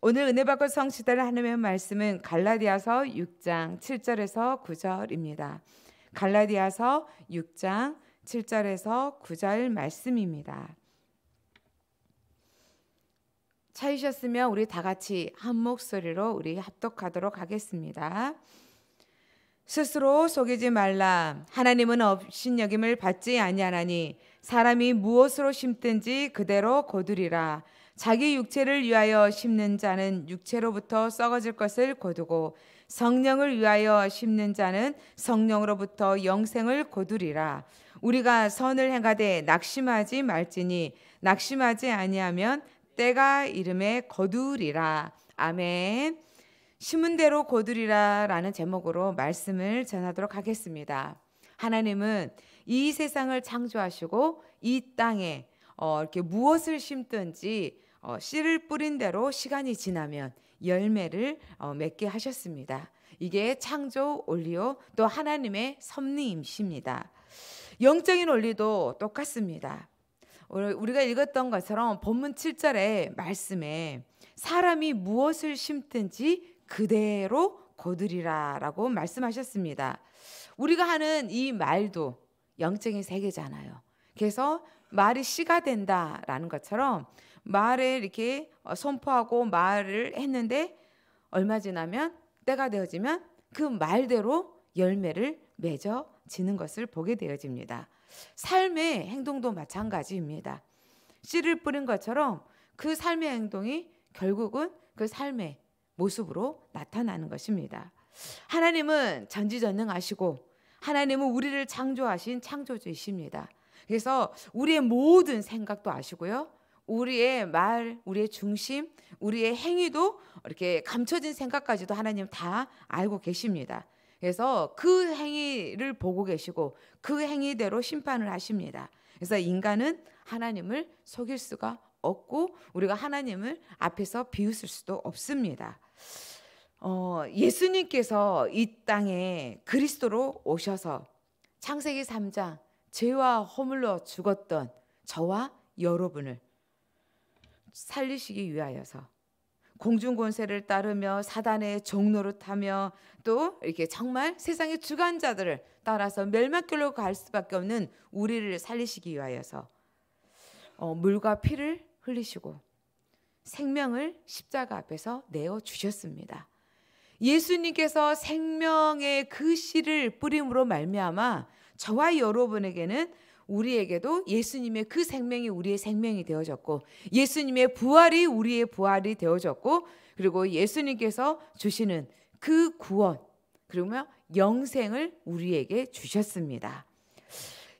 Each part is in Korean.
오늘 은혜 받고 성취될 하나님의 말씀은 갈라디아서 6장 7절에서 9절입니다. 갈라디아서 6장 7절에서 9절 말씀입니다. 찾으셨으면 우리 다 같이 한 목소리로 우리 합독하도록 하겠습니다. 스스로 속이지 말라. 하나님은 업신여김을 받지 아니하나니 사람이 무엇으로 심든지 그대로 거두리라. 자기 육체를 위하여 심는 자는 육체로부터 썩어질 것을 거두고 성령을 위하여 심는 자는 성령으로부터 영생을 거두리라. 우리가 선을 행하되 낙심하지 말지니 낙심하지 아니하면 때가 이름에 거두리라. 아멘. 심은 대로 거두리라라는 제목으로 말씀을 전하도록 하겠습니다. 하나님은 이 세상을 창조하시고 이 땅에 어, 이렇게 무엇을 심든지 어, 씨를 뿌린 대로 시간이 지나면 열매를 어, 맺게 하셨습니다. 이게 창조 원리요 또 하나님의 섭리임십니다. 영적인 원리도 똑같습니다. 우리가 읽었던 것처럼 본문 7절의 말씀에 사람이 무엇을 심든지 그대로 거두리라라고 말씀하셨습니다. 우리가 하는 이 말도 영적인 세계잖아요. 그래서 말이 씨가 된다라는 것처럼 말을 이렇게 선포하고 말을 했는데 얼마 지나면 때가 되어지면 그 말대로 열매를 맺어지는 것을 보게 되어집니다. 삶의 행동도 마찬가지입니다. 씨를 뿌린 것처럼 그 삶의 행동이 결국은 그 삶의 모습으로 나타나는 것입니다. 하나님은 전지전능하시고 하나님은 우리를 창조하신 창조주이십니다. 그래서 우리의 모든 생각도 아시고요. 우리의 말, 우리의 중심, 우리의 행위도 이렇게 감춰진 생각까지도 하나님 다 알고 계십니다. 그래서 그 행위를 보고 계시고 그 행위대로 심판을 하십니다. 그래서 인간은 하나님을 속일 수가 없고 우리가 하나님을 앞에서 비웃을 수도 없습니다. 어, 예수님께서 이 땅에 그리스도로 오셔서 창세기 3장 죄와 허물로 죽었던 저와 여러분을 살리시기 위하여서 공중 권세를 따르며 사단의 종로를 타며 또 이렇게 정말 세상의 주관자들을 따라서 멸망길로 갈 수밖에 없는 우리를 살리시기 위하여서 어, 물과 피를 흘리시고 생명을 십자가 앞에서 내어 주셨습니다. 예수님께서 생명의 그 씨를 뿌림으로 말미암아 저와 여러분에게는 우리에게도 예수님의 그 생명이 우리의 생명이 되어졌고 예수님의 부활이 우리의 부활이 되어졌고 그리고 예수님께서 주시는 그 구원 그러면 영생을 우리에게 주셨습니다.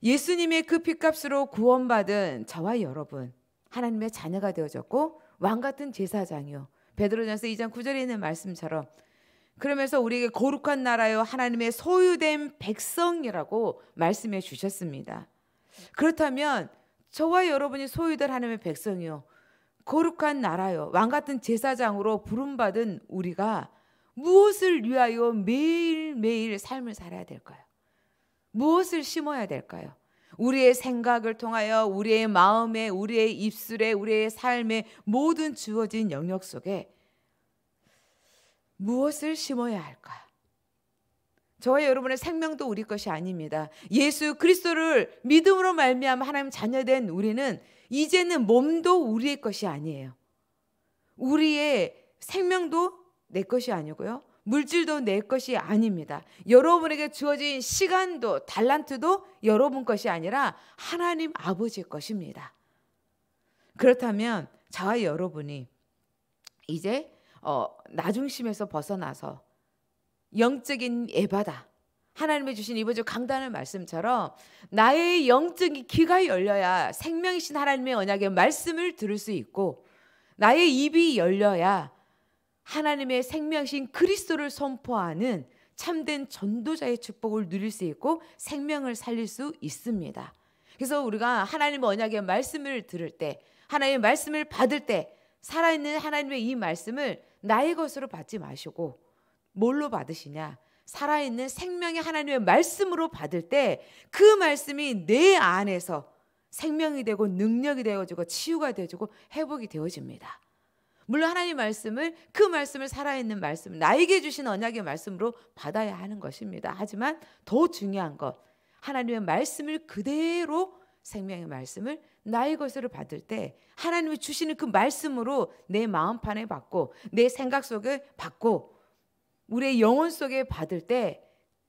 예수님의 그 피값으로 구원받은 저와 여러분 하나님의 자녀가 되어졌고 왕 같은 제사장이요 베드로전서 2장 9절에 있는 말씀처럼 그러면서 우리에게 거룩한 나라요 하나님의 소유된 백성이라고 말씀해 주셨습니다. 그렇다면 저와 여러분이 소유될 하나님의 백성이요. 거룩한 나라요. 왕 같은 제사장으로 부름받은 우리가 무엇을 위하여 매일매일 삶을 살아야 될까요? 무엇을 심어야 될까요? 우리의 생각을 통하여 우리의 마음에, 우리의 입술에, 우리의 삶에 모든 주어진 영역 속에 무엇을 심어야 할까? 저와 여러분의 생명도 우리 것이 아닙니다. 예수 그리스도를 믿음으로 말미암아 하나님 자녀된 우리는 이제는 몸도 우리의 것이 아니에요. 우리의 생명도 내 것이 아니고요. 물질도 내 것이 아닙니다. 여러분에게 주어진 시간도 달란트도 여러분 것이 아니라 하나님 아버지의 것입니다. 그렇다면 저와 여러분이 이제 어, 나중심에서 벗어나서 영적인 예바다. 하나님의 주신 이번 주 강단의 말씀처럼 나의 영적인 귀가 열려야 생명이신 하나님의 언약의 말씀을 들을 수 있고 나의 입이 열려야 하나님의 생명신 그리스도를 선포하는 참된 전도자의 축복을 누릴 수 있고 생명을 살릴 수 있습니다. 그래서 우리가 하나님의 언약의 말씀을 들을 때 하나님의 말씀을 받을 때 살아있는 하나님의 이 말씀을 나의 것으로 받지 마시고 뭘로 받으시냐? 살아있는 생명의 하나님의 말씀으로 받을 때 그 말씀이 내 안에서 생명이 되고 능력이 되어지고 치유가 되어지고 회복이 되어집니다. 물론 하나님 말씀을 그 말씀을 살아있는 말씀, 나에게 주신 언약의 말씀으로 받아야 하는 것입니다. 하지만 더 중요한 것, 하나님의 말씀을 그대로 생명의 말씀을 나의 것으로 받을 때 하나님이 주시는 그 말씀으로 내 마음판에 받고 내 생각 속에 받고 우리의 영혼 속에 받을 때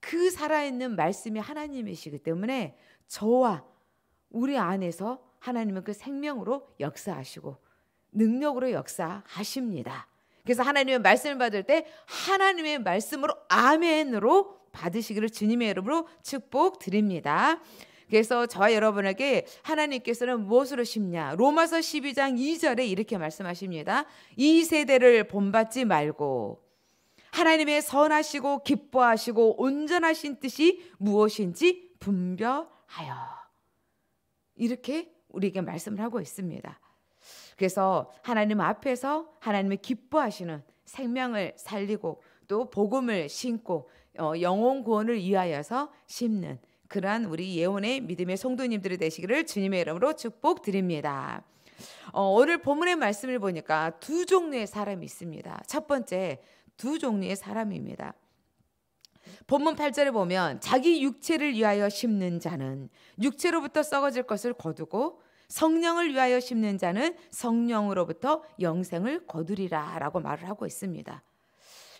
그 살아있는 말씀이 하나님이시기 때문에 저와 우리 안에서 하나님은 그 생명으로 역사하시고 능력으로 역사하십니다. 그래서 하나님의 말씀을 받을 때 하나님의 말씀으로 아멘으로 받으시기를 주님의 이름으로 축복드립니다. 그래서 저와 여러분에게 하나님께서는 무엇으로 심냐? 로마서 12장 2절에 이렇게 말씀하십니다. 이 세대를 본받지 말고 하나님의 선하시고 기뻐하시고 온전하신 뜻이 무엇인지 분별하여. 이렇게 우리에게 말씀을 하고 있습니다. 그래서 하나님 앞에서 하나님의 기뻐하시는 생명을 살리고 또 복음을 심고 어, 영혼 구원을 위하여서 심는 그러한 우리 예언의 믿음의 성도님들이 되시기를 주님의 이름으로 축복드립니다. 어, 오늘 본문의 말씀을 보니까 두 종류의 사람이 있습니다. 첫 번째 두 종류의 사람입니다. 본문 8절에 보면 자기 육체를 위하여 심는 자는 육체로부터 썩어질 것을 거두고 성령을 위하여 심는 자는 성령으로부터 영생을 거두리라 라고 말을 하고 있습니다.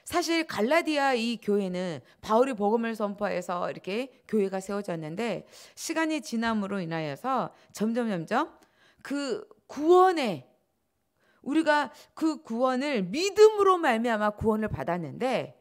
사실 갈라디아 이 교회는 바울이 복음을 선포해서 이렇게 교회가 세워졌는데 시간이 지남으로 인하여서 점점 점점 그 구원에 우리가 그 구원을 믿음으로 말미암아 구원을 받았는데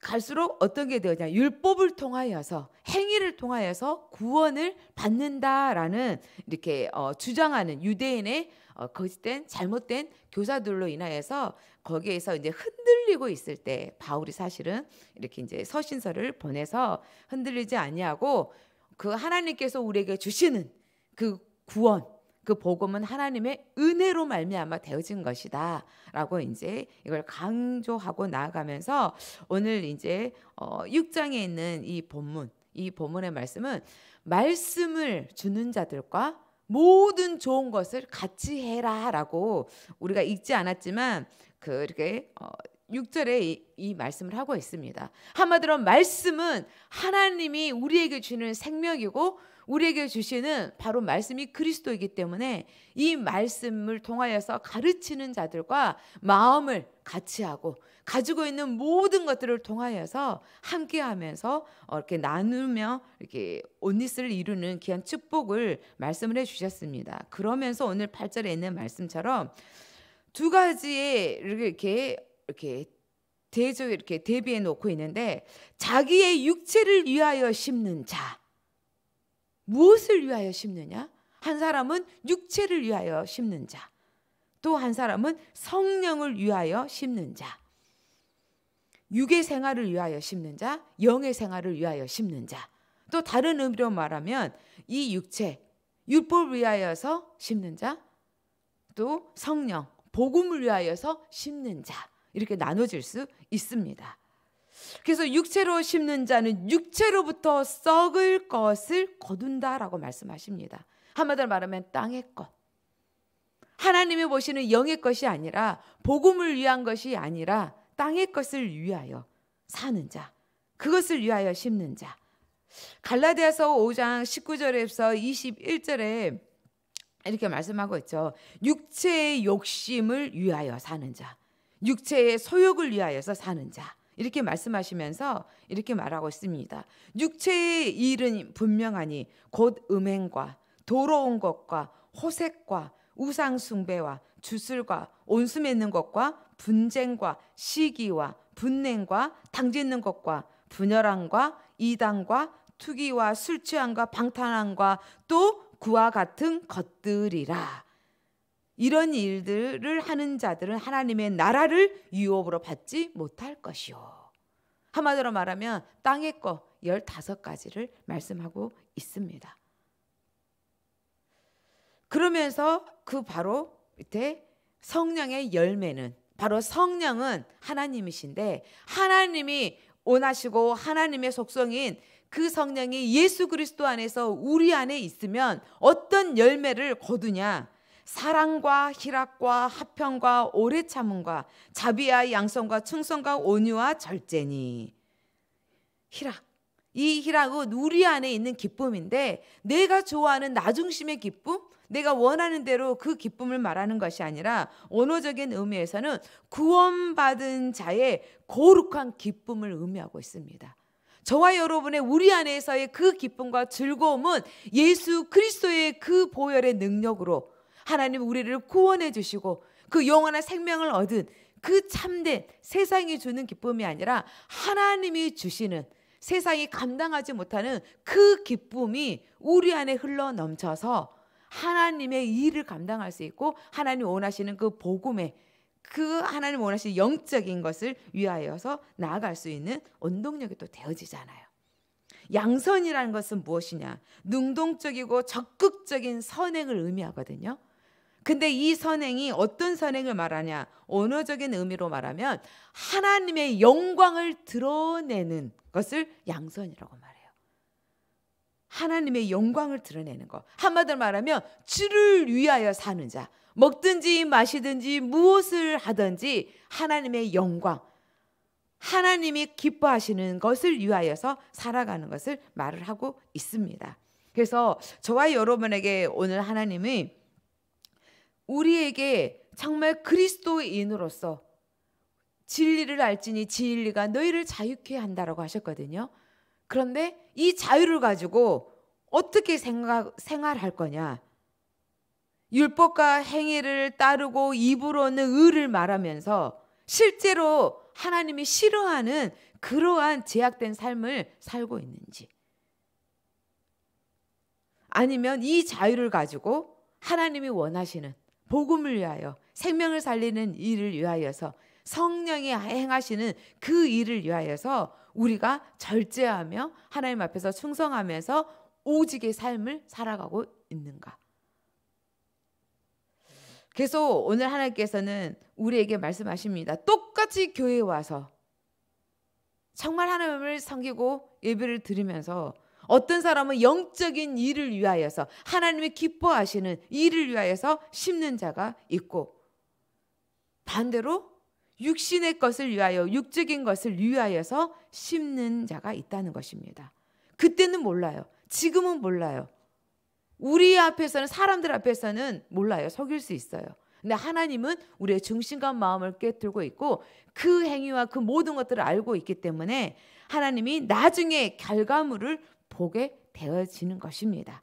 갈수록 어떤 게 되었냐? 율법을 통하여서 행위를 통하여서 구원을 받는다라는 이렇게 어, 주장하는 유대인의 어, 거짓된 잘못된 교사들로 인하여서 거기에서 이제 흔들리고 있을 때 바울이 사실은 이렇게 이제 서신서를 보내서 흔들리지 아니하고 그 하나님께서 우리에게 주시는 그 구원 그 복음은 하나님의 은혜로 말미암아 되어진 것이다라고 이제 이걸 강조하고 나아가면서 오늘 이제 어 6장에 있는 이 본문 이 본문의 말씀은 말씀을 주는 자들과 모든 좋은 것을 같이 해라라고 우리가 읽지 않았지만 그렇게 어 6절에 이, 이, 말씀을 하고 있습니다. 한마디로 말씀은 하나님이 우리에게 주는 생명이고 우리에게 주시는 바로 말씀이 그리스도이기 때문에 이 말씀을 통하여서 가르치는 자들과 마음을 같이 하고 가지고 있는 모든 것들을 통하여서 함께 하면서 어, 이렇게 나누며 이렇게 온니스를 이루는 귀한 축복을 말씀을 해 주셨습니다. 그러면서 오늘 8절에 있는 말씀처럼 두 가지의 이렇게 이렇게 대조 이렇게 대비해 놓고 있는데 자기의 육체를 위하여 심는 자 무엇을 위하여 심느냐? 한 사람은 육체를 위하여 심는 자. 또 한 사람은 성령을 위하여 심는 자. 육의 생활을 위하여 심는 자, 영의 생활을 위하여 심는 자. 또 다른 의미로 말하면 이 육체, 율법을 위하여서 심는 자, 또 성령, 복음을 위하여서 심는 자. 이렇게 나눠질 수 있습니다. 그래서 육체로 심는 자는 육체로부터 썩을 것을 거둔다라고 말씀하십니다. 한마디로 말하면 땅의 것. 하나님이 보시는 영의 것이 아니라 복음을 위한 것이 아니라 땅의 것을 위하여 사는 자. 그것을 위하여 심는 자. 갈라디아서 5장 19절에서 21절에 이렇게 말씀하고 있죠. 육체의 욕심을 위하여 사는 자. 육체의 소욕을 위하여서 사는 자. 이렇게 말씀하시면서 이렇게 말하고 있습니다. 육체의 일은 분명하니 곧 음행과 도로운 것과 호색과 우상 숭배와 주술과 온수 맺는 것과 분쟁과 시기와 분냉과 당짓는 것과 분열함과 이단과 투기와 술 취함과 방탕함과 또 그와 같은 것들이라. 이런 일들을 하는 자들은 하나님의 나라를 유업으로 받지 못할 것이요. 한마디로 말하면 땅의 거 15가지를 말씀하고 있습니다. 그러면서 그 바로 밑에 성령의 열매는 바로 성령은 하나님이신데 하나님이 원하시고 하나님의 속성인 그 성령이 예수 그리스도 안에서 우리 안에 있으면 어떤 열매를 거두냐? 사랑과 희락과 합평과 오래 참음과 자비와 양성과 충성과 온유와 절제니 희락 이 희락은 우리 안에 있는 기쁨인데 내가 좋아하는 나중심의 기쁨 내가 원하는 대로 그 기쁨을 말하는 것이 아니라 언어적인 의미에서는 구원받은 자의 거룩한 기쁨을 의미하고 있습니다. 저와 여러분의 우리 안에서의 그 기쁨과 즐거움은 예수 그리스도의 그 보혈의 능력으로 하나님 우리를 구원해 주시고 그 영원한 생명을 얻은 그 참된 세상이 주는 기쁨이 아니라 하나님이 주시는 세상이 감당하지 못하는 그 기쁨이 우리 안에 흘러 넘쳐서 하나님의 일을 감당할 수 있고 하나님 원하시는 그 복음의 그 하나님 원하시는 영적인 것을 위하여서 나아갈 수 있는 원동력이 또 되어지잖아요. 양선이라는 것은 무엇이냐? 능동적이고 적극적인 선행을 의미하거든요. 근데 이 선행이 어떤 선행을 말하냐? 언어적인 의미로 말하면 하나님의 영광을 드러내는 것을 양선이라고 말해요. 하나님의 영광을 드러내는 것. 한마디로 말하면 주를 위하여 사는 자. 먹든지 마시든지 무엇을 하든지 하나님의 영광, 하나님이 기뻐하시는 것을 위하여서 살아가는 것을 말을 하고 있습니다. 그래서 저와 여러분에게 오늘 하나님이 우리에게 정말 그리스도인으로서 진리를 알지니 진리가 너희를 자유케 한다라고 하셨거든요. 그런데 이 자유를 가지고 어떻게 생각, 생활할 거냐? 율법과 행위를 따르고 입으로는 의를 말하면서 실제로 하나님이 싫어하는 그러한 제약된 삶을 살고 있는지 아니면 이 자유를 가지고 하나님이 원하시는 복음을 위하여 생명을 살리는 일을 위하여서 성령이 행하시는 그 일을 위하여서 우리가 절제하며 하나님 앞에서 충성하면서 오직의 삶을 살아가고 있는가? 그래서 오늘 하나님께서는 우리에게 말씀하십니다. 똑같이 교회에 와서 정말 하나님을 섬기고 예배를 드리면서 어떤 사람은 영적인 일을 위하여서 하나님이 기뻐하시는 일을 위하여서 심는 자가 있고 반대로 육신의 것을 위하여 육적인 것을 위하여서 심는 자가 있다는 것입니다. 그때는 몰라요. 지금은 몰라요. 우리 앞에서는 사람들 앞에서는 몰라요. 속일 수 있어요. 근데 하나님은 우리의 중심과 마음을 깨뜨고 있고 그 행위와 그 모든 것들을 알고 있기 때문에 하나님이 나중에 결과물을 보게 되어지는 것입니다.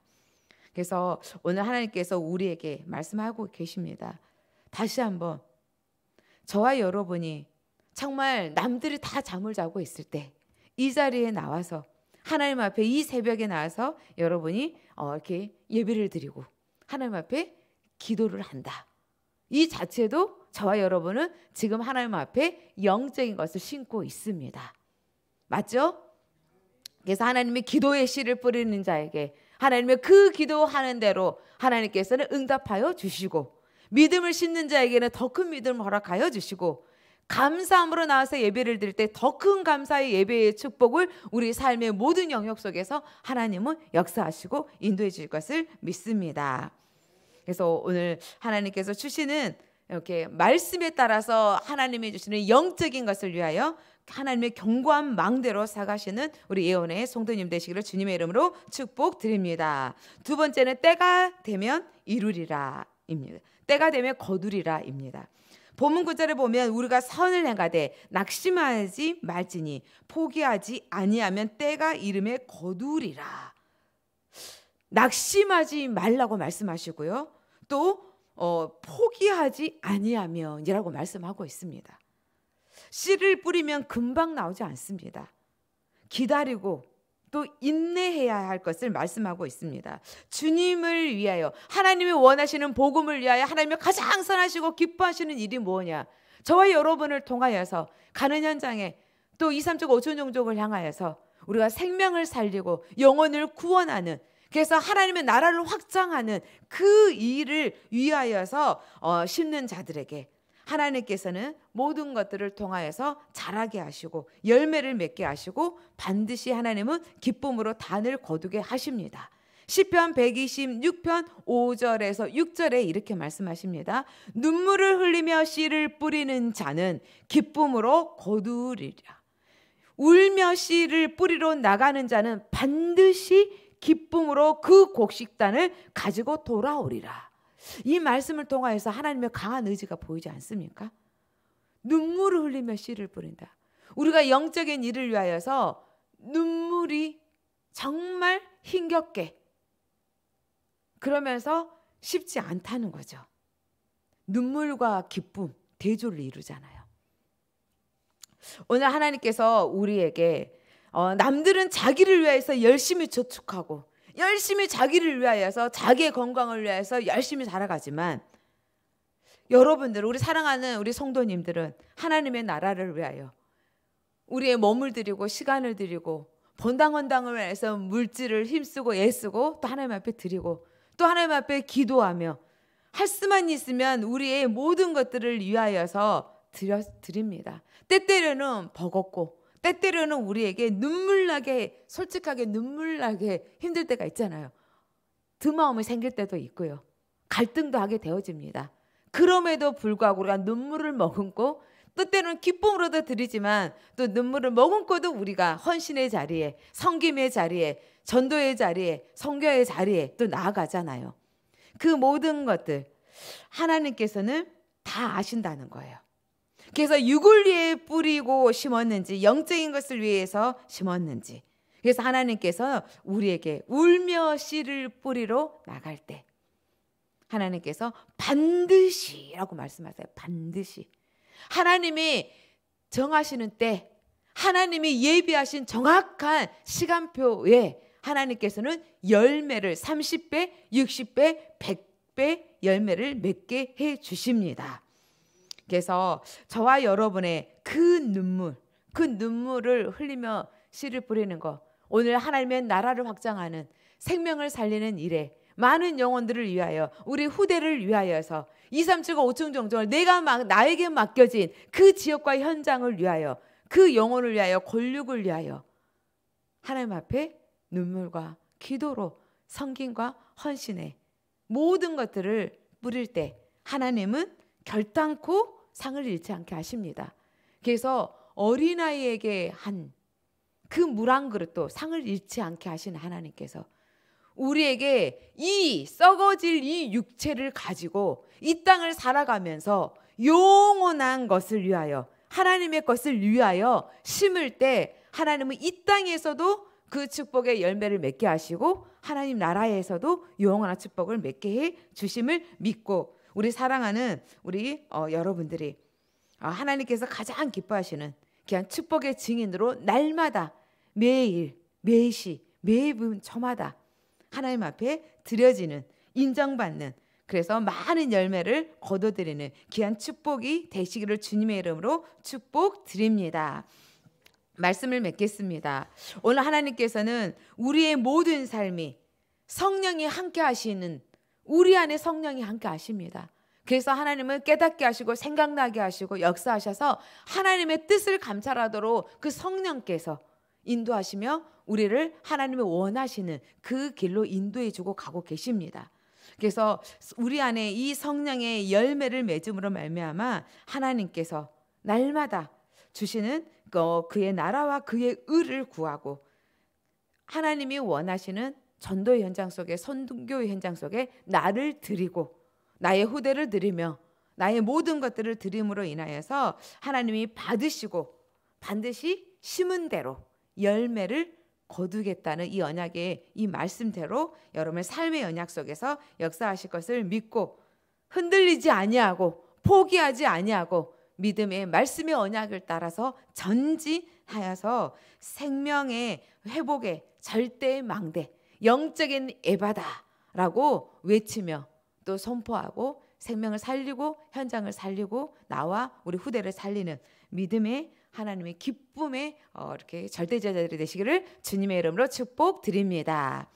그래서 오늘 하나님께서 우리에게 말씀하고 계십니다. 다시 한번 저와 여러분이 정말 남들이 다 잠을 자고 있을 때 이 자리에 나와서 하나님 앞에 이 새벽에 나와서 여러분이 어, 이렇게 예배를 드리고 하나님 앞에 기도를 한다. 이 자체도 저와 여러분은 지금 하나님 앞에 영적인 것을 신고 있습니다. 맞죠? 그래서 하나님이 기도의 씨를 뿌리는 자에게 하나님의 그 기도하는 대로 하나님께서는 응답하여 주시고 믿음을 심는 자에게는 더 큰 믿음을 허락하여 주시고 감사함으로 나와서 예배를 드릴 때 더 큰 감사의 예배의 축복을 우리 삶의 모든 영역 속에서 하나님은 역사하시고 인도해 주실 것을 믿습니다. 그래서 오늘 하나님께서 주시는 이렇게 말씀에 따라서 하나님이 주시는 영적인 것을 위하여 하나님의 견고한 망대로 사가시는 우리 예언의 성도님 되시기를 주님의 이름으로 축복드립니다. 두 번째는 때가 되면 이루리라입니다. 때가 되면 거두리라입니다. 본문 구절을 보면 우리가 선을 행하되 낙심하지 말지니 포기하지 아니하면 때가 이름에 거두리라. 낙심하지 말라고 말씀하시고요. 또 어, 포기하지 아니하면이라고 말씀하고 있습니다. 씨를 뿌리면 금방 나오지 않습니다. 기다리고 또 인내해야 할 것을 말씀하고 있습니다. 주님을 위하여 하나님이 원하시는 복음을 위하여 하나님이 가장 선하시고 기뻐하시는 일이 뭐냐? 저와 여러분을 통하여서 가는 현장에 또 2, 3쪽 5천 종족을 향하여서 우리가 생명을 살리고 영혼을 구원하는 그래서 하나님의 나라를 확장하는 그 일을 위하여서 어, 심는 자들에게 하나님께서는 모든 것들을 통하여서 자라게 하시고 열매를 맺게 하시고 반드시 하나님은 기쁨으로 단을 거두게 하십니다. 시편 126편 5절에서 6절에 이렇게 말씀하십니다. 눈물을 흘리며 씨를 뿌리는 자는 기쁨으로 거두리라. 울며 씨를 뿌리러 나가는 자는 반드시 기쁨으로 그 곡식단을 가지고 돌아오리라. 이 말씀을 통하여서 하나님의 강한 의지가 보이지 않습니까? 눈물을 흘리며 씨를 뿌린다. 우리가 영적인 일을 위하여서 눈물이 정말 힘겹게 그러면서 쉽지 않다는 거죠. 눈물과 기쁨, 대조를 이루잖아요. 오늘 하나님께서 우리에게 어, 남들은 자기를 위해서 열심히 저축하고 열심히 자기를 위하여서 자기의 건강을 위해서 열심히 살아가지만 여러분들 우리 사랑하는 우리 성도님들은 하나님의 나라를 위하여 우리의 몸을 드리고 시간을 드리고 번당원당을 위해서 물질을 힘쓰고 애쓰고 또 하나님 앞에 드리고 또 하나님 앞에 기도하며 할 수만 있으면 우리의 모든 것들을 위하여서 드려, 드립니다. 때때로는 버겁고 때때로는 우리에게 눈물나게 솔직하게 눈물나게 힘들 때가 있잖아요. 드마움이 생길 때도 있고요. 갈등도 하게 되어집니다. 그럼에도 불구하고 우리가 눈물을 머금고 때때로는 기쁨으로도 드리지만 또 눈물을 머금고도 우리가 헌신의 자리에 성김의 자리에 전도의 자리에 성교의 자리에 또 나아가잖아요. 그 모든 것들 하나님께서는 다 아신다는 거예요. 그래서 육을 위해 뿌리고 심었는지 영적인 것을 위해서 심었는지 그래서 하나님께서 우리에게 울며 씨를 뿌리러 나갈 때 하나님께서 반드시라고 말씀하세요. 반드시 하나님이 정하시는 때 하나님이 예비하신 정확한 시간표에 하나님께서는 열매를 30배, 60배, 100배 열매를 맺게 해 주십니다. 그래서 저와 여러분의 그 눈물, 그 눈물을 흘리며 씨를 뿌리는 것, 오늘 하나님의 나라를 확장하는 생명을 살리는 일에 많은 영혼들을 위하여 우리 후대를 위하여서 2, 3, 7, 5층 정정을 내가 막 나에게 맡겨진 그 지역과 현장을 위하여 그 영혼을 위하여 권력을 위하여 하나님 앞에 눈물과 기도로 성김과 헌신의 모든 것들을 뿌릴 때 하나님은 결단코 상을 잃지 않게 하십니다. 그래서 어린아이에게 한 그 물 한 그릇도 상을 잃지 않게 하신 하나님께서 우리에게 이 썩어질 이 육체를 가지고 이 땅을 살아가면서 영원한 것을 위하여 하나님의 것을 위하여 심을 때 하나님은 이 땅에서도 그 축복의 열매를 맺게 하시고 하나님 나라에서도 영원한 축복을 맺게 해 주심을 믿고 우리 사랑하는 우리 어, 여러분들이 어, 하나님께서 가장 기뻐하시는 그냥 축복의 증인으로 날마다 매일 매시 매분 저마다 하나님 앞에 드려지는 인정받는 그래서 많은 열매를 거둬들이는 귀한 축복이 되시기를 주님의 이름으로 축복드립니다. 말씀을 맺겠습니다. 오늘 하나님께서는 우리의 모든 삶이 성령이 함께 하시는 우리 안에 성령이 함께 하십니다. 그래서 하나님은 깨닫게 하시고 생각나게 하시고 역사하셔서 하나님의 뜻을 감찰하도록 그 성령께서 인도하시며 우리를 하나님의 원하시는 그 길로 인도해 주고 가고 계십니다. 그래서 우리 안에 이 성령의 열매를 맺음으로 말미암아 하나님께서 날마다 주시는 그 그의 나라와 그의 의를 구하고 하나님이 원하시는 전도의 현장 속에 선교의 현장 속에 나를 드리고 나의 후대를 드리며 나의 모든 것들을 드림으로 인하여서 하나님이 받으시고 반드시 심은 대로 열매를 거두겠다는 이 언약의 이 말씀대로 여러분의 삶의 언약 속에서 역사하실 것을 믿고 흔들리지 아니하고 포기하지 아니하고 믿음의 말씀의 언약을 따라서 전진하여서 생명의 회복의 절대의 망대 영적인 에바다라고 외치며 또 선포하고 생명을 살리고 현장을 살리고 나와 우리 후대를 살리는 믿음의 하나님의 기쁨의 어, 이렇게 절대 제자들이 되시기를 주님의 이름으로 축복드립니다.